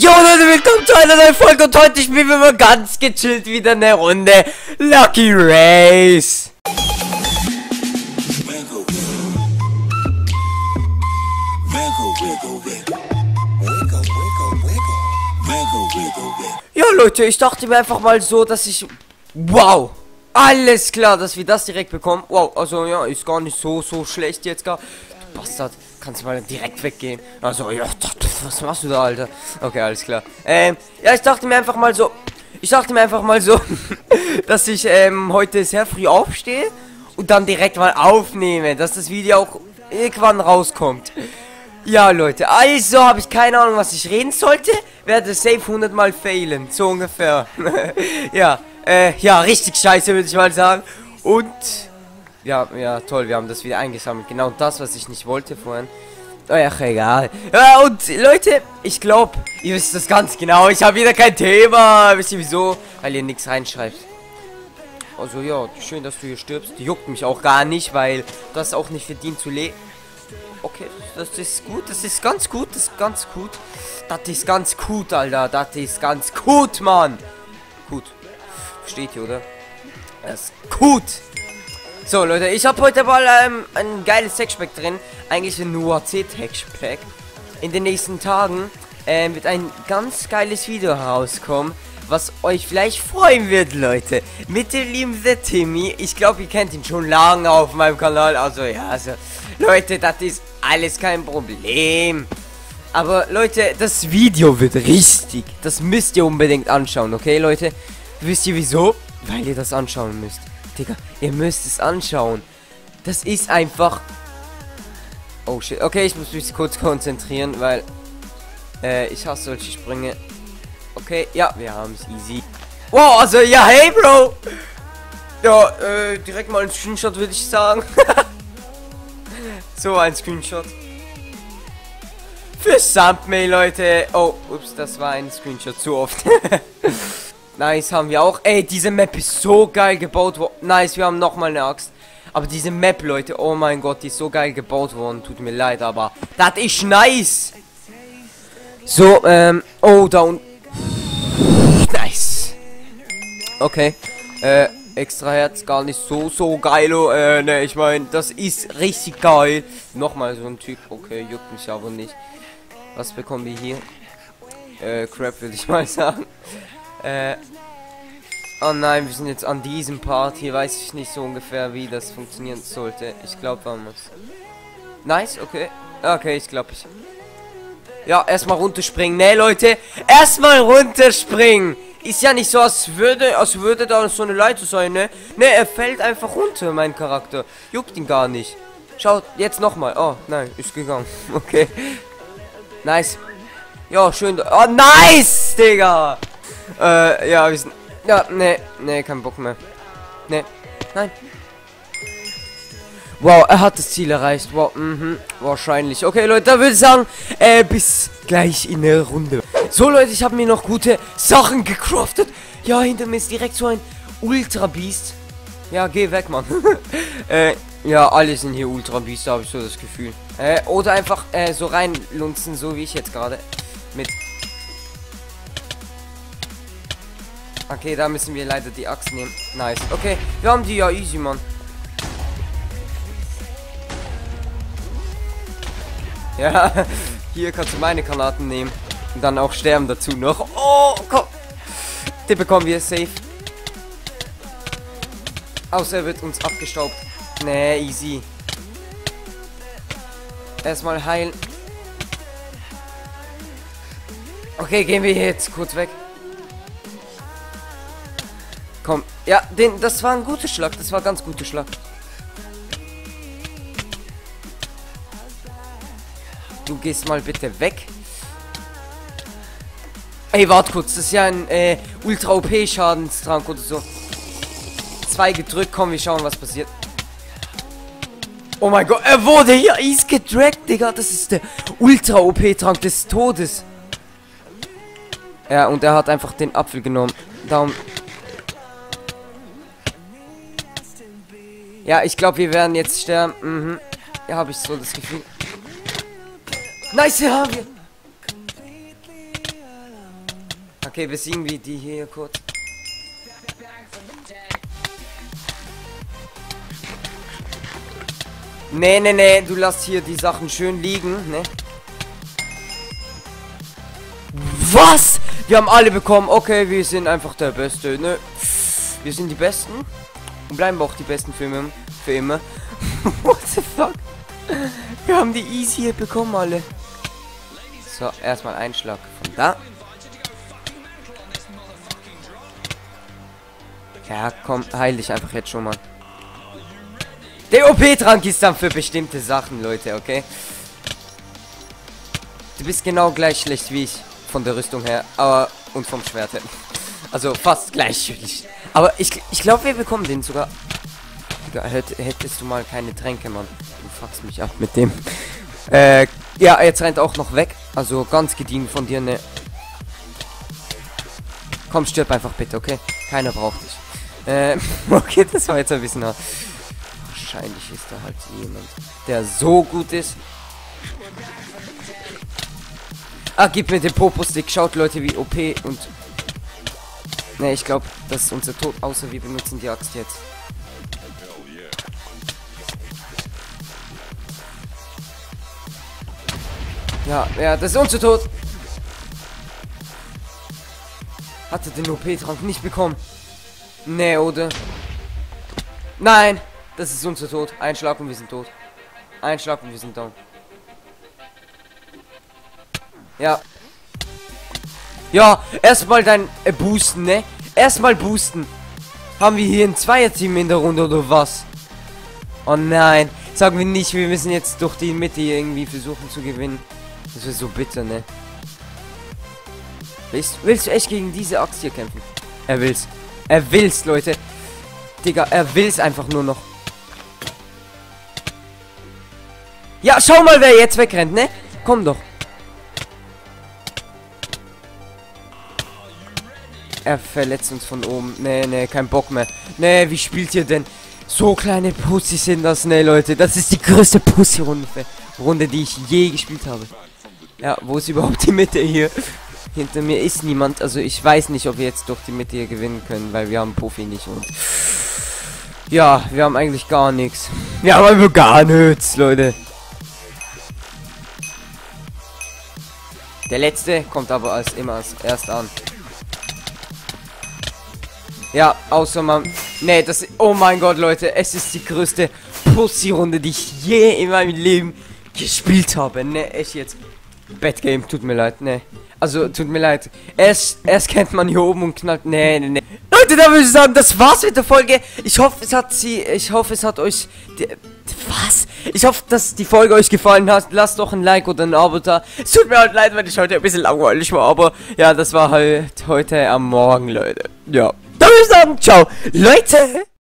Jo Leute, willkommen zu einer neuen Folge und heute spielen wir mal ganz gechillt wieder eine Runde Lucky Race. Ja Leute, ich dachte mir einfach mal so, dass ich... Wow! Alles klar, dass wir das direkt bekommen. Wow, also ja, ist gar nicht so, so schlecht jetzt gar. Du Bastard, kannst du mal direkt weggehen. Also, ja, was machst du da, Alter? Okay, alles klar. Ähm, ja, ich dachte mir einfach mal so... Ich dachte mir einfach mal so, dass ich ähm, heute sehr früh aufstehe und dann direkt mal aufnehme, dass das Video auch irgendwann rauskommt. Ja, Leute, also habe ich keine Ahnung, was ich reden sollte. Werde safe 100 Mal failen, so ungefähr. ja, äh, ja, richtig scheiße, würde ich mal sagen. Und, ja, ja, toll, wir haben das wieder eingesammelt. Genau das, was ich nicht wollte vorhin. Oh, ja, egal. Ja, und Leute, ich glaube, ihr wisst das ganz genau. Ich habe wieder kein Thema. Wisst ihr wieso? Weil ihr nichts reinschreibt. Also ja, schön, dass du hier stirbst. Die juckt mich auch gar nicht, weil du hast auch nicht verdient zu leben. Okay, das ist gut, das ist ganz gut, das ist ganz gut. Das ist ganz gut, Alter. Das ist ganz gut, Mann. Gut. Versteht ihr, oder? Das ist gut. So, Leute, ich habe heute mal ähm, ein geiles Textpack drin. Eigentlich ein UAC-Textpack. In den nächsten Tagen ähm, wird ein ganz geiles Video herauskommen, was euch vielleicht freuen wird, Leute. Mit dem lieben The Timmy. Ich glaube, ihr kennt ihn schon lange auf meinem Kanal. Also, ja, also, Leute, das ist alles kein Problem. Aber, Leute, das Video wird richtig. Das müsst ihr unbedingt anschauen, okay, Leute? Wisst ihr wieso? Weil ihr das anschauen müsst. Digga, ihr müsst es anschauen. Das ist einfach... Oh shit. Okay, ich muss mich kurz konzentrieren, weil... Äh, ich hasse solche Sprünge. Okay, ja, wir haben es easy. Wow, also, ja, hey, Bro! Ja, äh, direkt mal ein Screenshot, würde ich sagen. so, ein Screenshot. Für Thumbnail, Leute. Oh, ups, das war ein Screenshot zu oft. nice, haben wir auch. Ey, diese Map ist so geil gebaut worden. Nice, wir haben nochmal eine Axt. Aber diese Map, Leute, oh mein Gott, die ist so geil gebaut worden. Tut mir leid, aber das ist nice. So, ähm, oh, da unten. Nice. Okay. Äh, extra Herz, gar nicht so, so geil. oh, Äh, ne, ich meine, das ist richtig geil. Nochmal so ein Typ. Okay, juckt mich aber nicht. Was bekommen wir hier? Äh, Crap, würde ich mal sagen. Äh. Oh nein, wir sind jetzt an diesem Part. Hier weiß ich nicht so ungefähr, wie das funktionieren sollte. Ich glaube, man muss. Nice, okay. Okay, ich glaube, ich. Ja, erstmal runterspringen. Ne, Leute. Erstmal runterspringen. Ist ja nicht so, als würde, als würde da so eine Leiter sein, ne? Ne, er fällt einfach runter, mein Charakter. Juckt ihn gar nicht. Schaut, jetzt nochmal. Oh, nein, ist gegangen. Okay. Nice. Ja, schön. Oh, nice, Digga. Äh, ja, wir sind... Ja, ne, ne, kein Bock mehr. Ne, nein. Wow, er hat das Ziel erreicht. Wow, mhm, wahrscheinlich. Okay, Leute, da würde ich sagen, äh, bis gleich in der Runde. So, Leute, ich habe mir noch gute Sachen gecraftet. Ja, hinter mir ist direkt so ein Ultra Beast. Ja, geh weg, Mann. äh, ja, alle sind hier Ultra Beast, habe ich so das Gefühl. Äh, oder einfach äh, so reinlunzen, so wie ich jetzt gerade. Mit. Okay, da müssen wir leider die Axt nehmen. Nice. Okay, wir haben die ja easy, Mann. Ja, hier kannst du meine Granaten nehmen. Und dann auch sterben dazu noch. Oh, komm. Den bekommen wir safe. Außer er wird uns abgestaubt. Nee, easy. Erstmal heilen. Okay, gehen wir jetzt kurz weg. Komm. Ja, den, das war ein guter Schlag. Das war ganz guter Schlag. Du gehst mal bitte weg. Ey, warte kurz. Das ist ja ein äh, Ultra OP-Schadenstrank oder so. Zwei gedrückt. Komm, wir schauen, was passiert. Oh mein Gott, er wurde hier easy gedragt, Digga. Das ist der Ultra OP-Trank des Todes. Ja, und er hat einfach den Apfel genommen. Darum. Ja, ich glaube, wir werden jetzt sterben. Mhm. Ja, habe ich so das Gefühl. Nice, haben wir. Okay, besiegen wir die hier kurz. Nee, nee, nee, du lässt hier die Sachen schön liegen, ne? Was? Wir haben alle bekommen. Okay, wir sind einfach der Beste, ne? Wir sind die Besten. Und bleiben auch die besten Filme. Für immer. What the fuck? Wir haben die easy hier bekommen, alle. So, erstmal Einschlag von da. Ja, komm, heil dich einfach jetzt schon mal. Der OP-Trank ist dann für bestimmte Sachen, Leute, okay? Du bist genau gleich schlecht wie ich. Von der Rüstung her. Aber, und vom Schwert her. Also, fast gleich. Aber ich, ich glaube, wir bekommen den sogar. Digga, hätt, hättest du mal keine Tränke, Mann. Du fuckst mich ab mit dem. Äh, ja, jetzt rennt auch noch weg. Also, ganz gediegen von dir, ne. Komm, stirb einfach bitte, okay? Keiner braucht dich. Äh, okay, das war jetzt ein bisschen hart. Wahrscheinlich ist da halt jemand, der so gut ist. Ah, gib mir den Popo-Stick. Schaut, Leute, wie OP und... Ne, ich glaube, das ist unser Tod, außer wir benutzen die Axt jetzt. Ja, ja, das ist unser Tod. Hatte den OP-Trank nicht bekommen. Nee, oder? Nein! Das ist unser Tod. Ein Schlag und wir sind tot. Ein Schlag und wir sind down. Ja. Ja, erstmal dein äh, Boosten, ne? Erstmal boosten. Haben wir hier ein Zweierteam in der Runde oder was? Oh nein. Sagen wir nicht, wir müssen jetzt durch die Mitte irgendwie versuchen zu gewinnen. Das ist so bitter, ne? Willst, willst du echt gegen diese Axt hier kämpfen? Er will's. Er will's, Leute. Digga, er will's einfach nur noch. Ja, schau mal, wer jetzt wegrennt, ne? Komm doch. Er verletzt uns von oben. Nee, nee, kein Bock mehr. Nee, wie spielt ihr denn? So kleine Pussys sind das, ne, Leute. Das ist die größte Pussy-Runde, Runde, die ich je gespielt habe. Ja, wo ist überhaupt die Mitte hier? Hinter mir ist niemand. Also ich weiß nicht, ob wir jetzt durch die Mitte hier gewinnen können, weil wir haben Puffy nicht und... Ja, wir haben eigentlich gar nichts. Wir haben einfach gar nichts, Leute. Der letzte kommt aber als immer als erst an. Ja, außer man... Nee, das... Oh mein Gott, Leute. Es ist die größte Pussy-Runde, die ich je in meinem Leben gespielt habe. Ne, echt jetzt. Bad Game, tut mir leid, ne. Also, tut mir leid. Erst, erst kennt man hier oben und knallt... Nee, nee, nee. Leute, da würde ich sagen, das war's mit der Folge. Ich hoffe, es hat sie... Ich hoffe, es hat euch... Was? Ich hoffe, dass die Folge euch gefallen hat. Lasst doch ein Like oder ein Abo da. Es tut mir halt leid, wenn ich heute ein bisschen langweilig war, aber ja, das war halt heute am Morgen, Leute. Ja. Dann würde ich sagen, ciao, Leute.